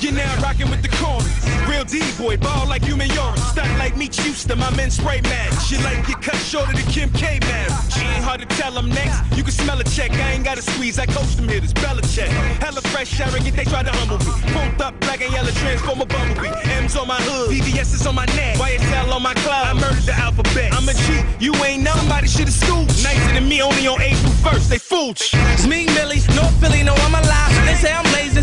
You're now rocking with the corner. Real D-boy, ball like human urine. Stuck like Meech Houston, my men spray mad. She like get cut shorter than Kim K man. She ain't hard to tell I'm next. You can smell a check, I ain't gotta squeeze. I coach them hitters, Belichick. Hella fresh, arrogant, they try to humble me. Pumped up, black and yellow, transform a bumblebee. M's on my hood, VVS is on my neck. YSL on my club, I murdered the alphabet. I'm a G, you ain't nobody, somebody should've schooled. Nicer than me, only on April 1st, they fooled. It's me, Millie, North Philly, know I'm alive. They say I'm blazing,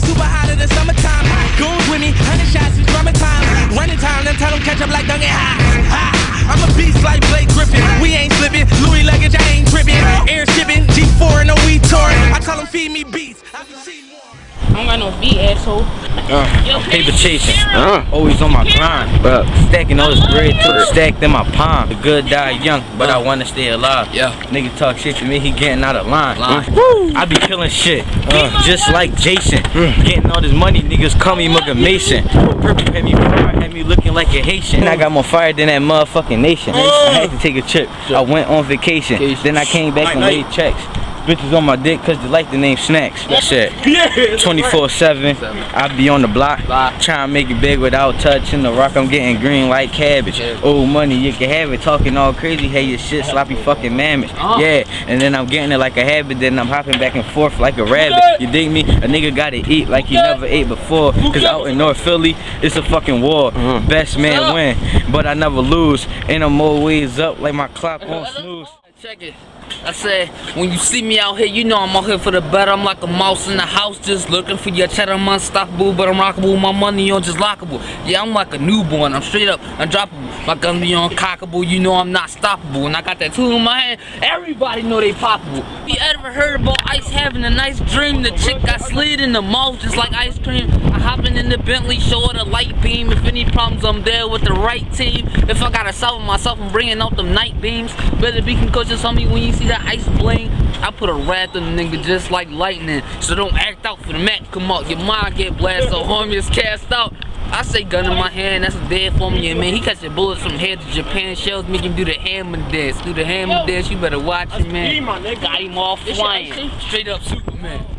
asshole. Uh, paper chasing. Uh. Always on my grind. Well, Stacking all this bread till it's stacked in my palm. The good die young, but I wanna stay alive. Yeah. Nigga talk shit to me, he getting out of line. Line. I be killing shit, uh, just like Jason. Getting all this money, niggas call me Mugga Mason. Purple had me fire, had me looking like a Haitian. And I got more fire than that motherfucking nation. I had to take a trip. I went on vacation. Vacation. Then I came back and laid checks. Bitches on my dick cause they like the name Snacks. That's it. 24-7. I be on the block. Block. Trying to make it big without touching the rock. I'm getting green like cabbage. Yeah. Old money, you can have it. Talking all crazy. Hey, your shit sloppy fucking mammoth. Uh-huh. Yeah. And then I'm getting it like a habit. Then I'm hopping back and forth like a rabbit. You dig me? A nigga gotta eat like he never ate before. Cause out in North Philly, it's a fucking war. Uh-huh. Best man win. But I never lose. And I'm always up like my clock on snooze. Check it. I said, when you see me out here, you know I'm out here for the better. I'm like a mouse in the house, just looking for your cheddar. I'm unstoppable, but I'm rockable. My money on just lockable. Yeah, I'm like a newborn. I'm straight up undroppable. My gun be uncockable. You know I'm not stoppable. And I got that tool in my hand. Everybody know they poppable. You ever heard about Ice having a nice dream? The chick got slid in the mouth just like ice cream. I hopping in the Bentley, show her the light beam. If any problems, I'm there with the right team. If I gotta solve myself, I'm bringing out them night beams. Better be on me when you see that ice bling. I put a wrath on the nigga just like lightning. So don't act out for the mat come out. Your mind get blasted, so homie is cast out. I say gun in my hand, that's a dead for me, and man. He catching bullets from head to Japan shells, make him do the hammer dance. Do the hammer dance, you better watch it, man. Got him all flying. Straight up Superman.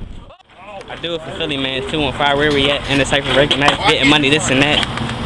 I do it for Philly, man. 215, where we at? In the cypher recognize, getting money, this and that.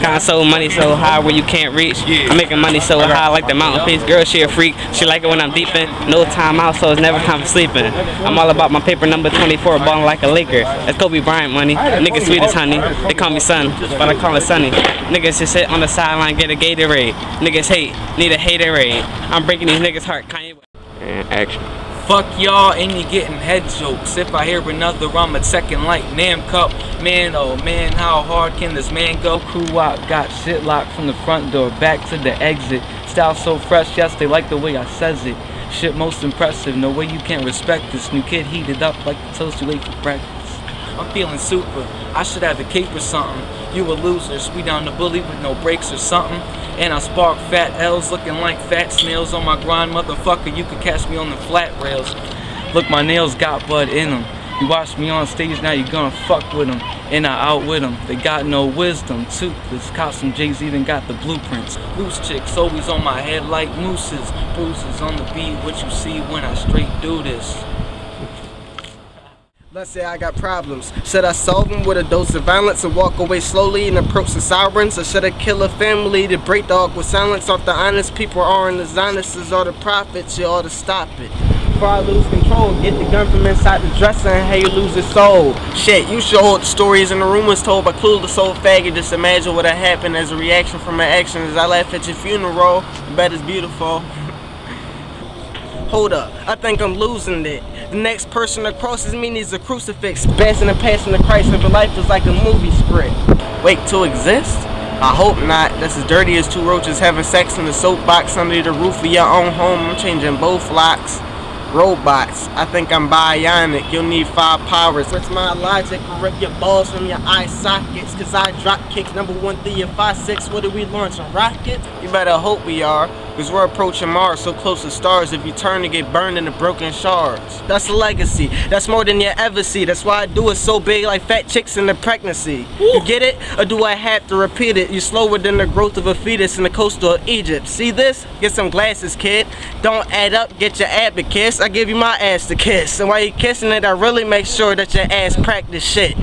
Console money so high where you can't reach. I'm making money so high like the mountain peaks. Girl, she a freak. She like it when I'm deep in. No time out, so it's never time for sleeping. I'm all about my paper number 24, balling like a Laker. That's Kobe Bryant money. Nigga sweet as honey. They call me son, but I call it Sunny. Niggas just sit on the sideline, get a Gatorade. Niggas hate, need a haterade. I'm breaking these niggas' heart. Kanye. And action. Fuck y'all and you getting head jokes. If I hear another, I'm a second like Nam Cup. Man, oh man, how hard can this man go? Crew out, got shit locked from the front door back to the exit. Style so fresh, yes, they like the way I says it. Shit most impressive, no way you can't respect this. New kid heated up like the toast you ate for breakfast. I'm feeling super. I should have a cape or something. You a loser, sweet down the bully with no brakes or something. And I spark fat L's looking like fat snails on my grind, motherfucker. You could catch me on the flat rails. Look, my nails got bud in them. You watch me on stage, now you gonna fuck with them. And I out with them. They got no wisdom, toothless. Cops and J's even got the blueprints. Loose chicks always on my head like mooses. Bruises on the beat, what you see when I straight do this. Let's say I got problems. Should I solve them with a dose of violence and walk away slowly and approach the sirens? Or should I kill a family to break the awkward silence? Off the honest people are in the Zionists or the prophets, you ought to stop it. Before I lose control, get the gun from inside the dresser and how you lose your soul. Shit, you should hold the stories and the rumors told by clueless old faggot. Just imagine what happened as a reaction from my actions. I laugh at your funeral, bed is beautiful. Hold up, I think I'm losing it. The next person that crosses me needs a crucifix. Passing and passing the Christ of a life is like a movie script. Wait, to exist? I hope not. That's as dirty as two roaches having sex in the soapbox under the roof of your own home. I'm changing both locks. Robots. I think I'm bionic. You'll need five powers. What's my logic? Rip your balls from your eye sockets. Cause I drop kicks number one, three, and five, six. What are we launch? launching? Rockets? You better hope we are. Cause we're approaching Mars so close to stars. If you turn to get burned into broken shards. That's a legacy. That's more than you ever see. That's why I do it so big like fat chicks in the pregnancy. You get it? Or do I have to repeat it? You're slower than the growth of a fetus in the coastal of Egypt. See this? Get some glasses, kid. Don't add up, get your abacus. I give you my ass to kiss. And while you kissing it, I really make sure that your ass practice shit.